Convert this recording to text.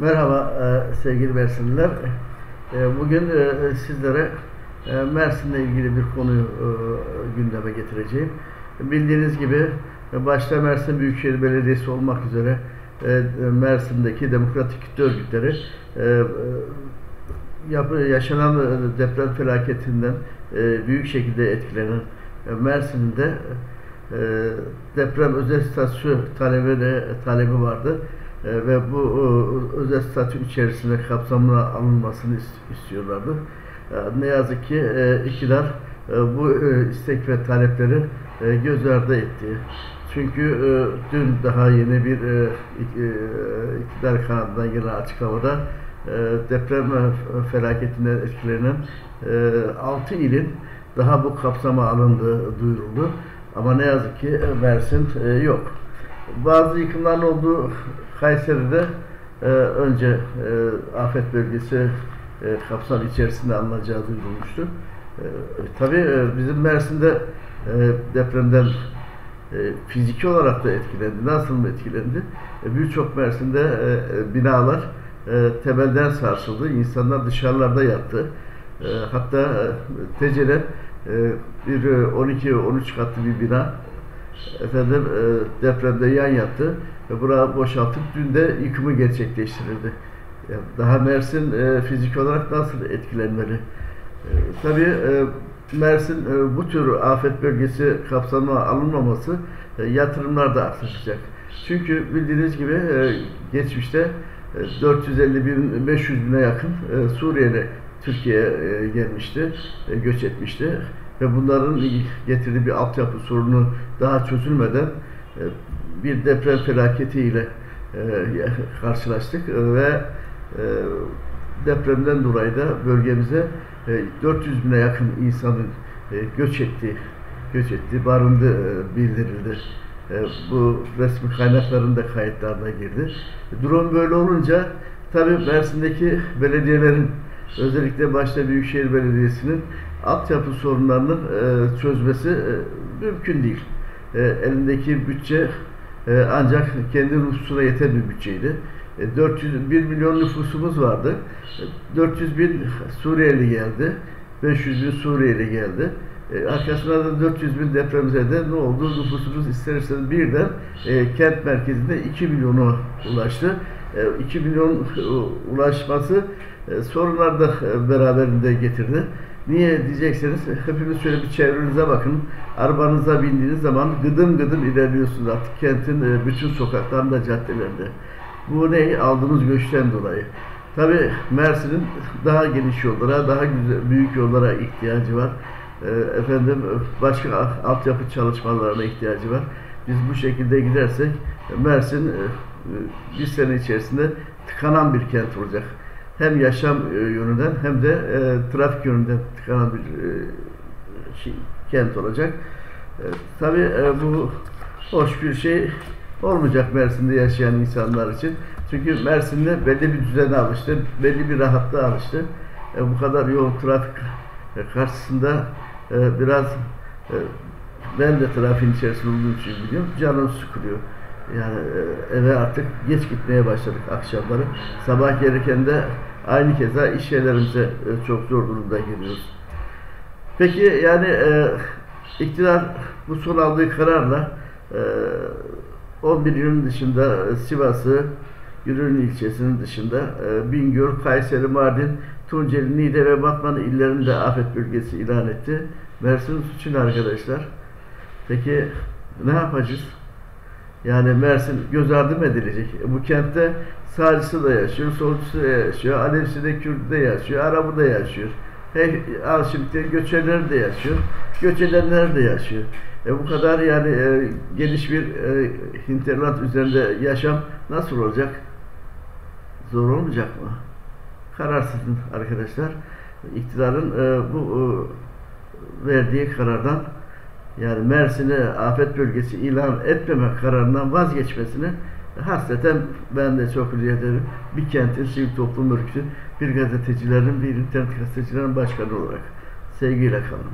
Merhaba e, sevgili Mersinliler. E, Bugün e, sizlere e, Mersin'le ilgili bir konuyu e, gündeme getireceğim. Bildiğiniz gibi e, başta Mersin Büyükşehir Belediyesi olmak üzere e, Mersin'deki demokratik örgütleri e, e, yapı- yaşanan e, deprem felaketinden e, büyük şekilde etkilenen e, Mersin'in de e, deprem özel statü talebi, talebi vardı. E, ve bu e, özel statü içerisinde kapsamına alınmasını is- istiyorlardı. E, ne yazık ki e, iktidar e, bu e, istek ve talepleri e, göz ardı etti. Çünkü e, dün daha yeni bir e, e, iktidar kanadından gelen açık havada e, deprem felaketinden etkilenen e, 6 ilin daha bu kapsama alındığı duyuruldu. Ama ne yazık ki Mersin e, yok. Bazı yıkımların olduğu Kayseri'de e, önce e, afet bölgesi e, kapsam içerisinde alınacağı duyurulmuştu. E, tabii e, bizim Mersin'de e, depremden e, fiziki olarak da etkilendi. Nasıl mı etkilendi? E, Birçok Mersin'de e, e, binalar e, temelden sarsıldı. İnsanlar dışarılarda yattı. E, hatta e, Tece'de e, bir e, 12-13 katlı bir bina efendim e, depremde yan yattı ve bura boşaltıp dün de yıkımı gerçekleştirildi. Yani daha Mersin e, fizik olarak nasıl etkilenmeli? E, tabii e, Mersin e, bu tür afet bölgesi kapsamına alınmaması e, yatırımlar da aksatacak. Çünkü bildiğiniz gibi e, geçmişte e, 450 bin 500 bine yakın e, Suriyeli Türkiye'ye e, gelmişti, e, göç etmişti ve bunların getirdiği bir altyapı sorunu daha çözülmeden e, bir deprem felaketiyle e, karşılaştık ve e, depremden dolayı da bölgemize e, 400 bine yakın insanın göç ettiği, göç ettiği barındı bildirildi. Bu resmi kaynakların da kayıtlarına girdi. Durum böyle olunca tabii Mersin'deki belediyelerin özellikle başta Büyükşehir Belediyesi'nin altyapı sorunlarının e, çözmesi e, mümkün değil. E, elindeki bütçe e, ancak kendi nüfusuna yeten bir bütçeydi. E, 401 milyon nüfusumuz vardı. E, 400 bin Suriyeli geldi. 500 bin Suriyeli geldi. E, arkasına da 400 bin depremzede ne oldu? Nüfusumuz ister istemez birden e, kent merkezinde 2 milyona ulaştı. E, 2 milyon e, ulaşması e, sorunlar da e, beraberinde getirdi. Niye diyecekseniz hepimiz şöyle bir çevrenize bakın. Arabanıza bindiğiniz zaman gıdım gıdım ilerliyorsunuz artık kentin e, bütün sokaklarında, caddelerinde. Bu ne? Aldığınız göçten dolayı. Tabi Mersin'in daha geniş yollara, daha güzel, büyük yollara ihtiyacı var. E, efendim başka altyapı çalışmalarına ihtiyacı var. Biz bu şekilde gidersek Mersin e, bir sene içerisinde tıkanan bir kent olacak hem yaşam e, yönünden hem de e, trafik yönünden tıkanan bir e, şey, kent olacak. E, tabii e, bu hoş bir şey olmayacak Mersin'de yaşayan insanlar için. Çünkü Mersin'de belli bir düzene alıştı, belli bir rahatlığa alıştı. E, bu kadar yoğun trafik e, karşısında e, biraz e, ben de trafiğin içerisinde olduğum için biliyorum, canım sıkılıyor. Yani e, eve artık geç gitmeye başladık akşamları. Sabah gelirken de aynı keza iş yerlerimize e, çok zor durumda geliyoruz. Peki yani e, iktidar bu son aldığı kararla e, 11 ilin dışında e, Sivas'ı, Gürün ilçesinin dışında e, Bingöl, Kayseri, Mardin, Tunceli, Niğde ve Batman illerini de afet bölgesi ilan etti. Mersin suçu ne arkadaşlar? Peki ne yapacağız? Yani Mersin göz ardı mı edilecek? E, Bu kentte sağcısı da yaşıyor, solcusu da yaşıyor, Alevisi de Kürdü de yaşıyor, Arabı da yaşıyor. He, al şimdi göçerler de yaşıyor, göç edenler de yaşıyor. E bu kadar yani e, geniş bir e, hinterland üzerinde yaşam nasıl olacak? Zor olmayacak mı? Kararsızın arkadaşlar. İktidarın e, bu e, verdiği karardan yani Mersin'i afet bölgesi ilan etmeme kararından vazgeçmesini hasreten ben de çok rica ederim. Bir kentin sivil toplum örgütü, bir gazetecilerin, bir internet gazetecilerin başkanı olarak sevgiyle kalın.